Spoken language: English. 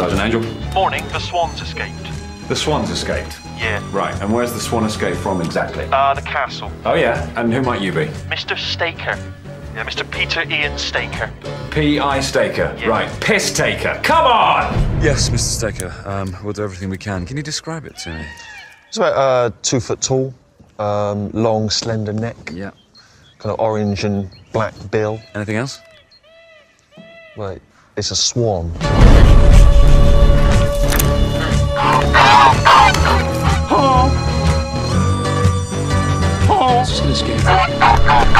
Sergeant Angel. Morning, the swans escaped. The swans escaped. Yeah. Right, and where's the swan escape from exactly? Uh, the castle. Oh, yeah, and who might you be? Mr. Staker. Yeah, Mr. Peter Ian Staker. P.I. Staker. Yeah. Right, piss taker. Come on! Yes, Mr. Staker. Um, we'll do everything we can. Can you describe it to me? It's about uh, two foot tall, um, long, slender neck, Yeah. kind of orange and black bill. Anything else? Well, it's a swan. Just an escape.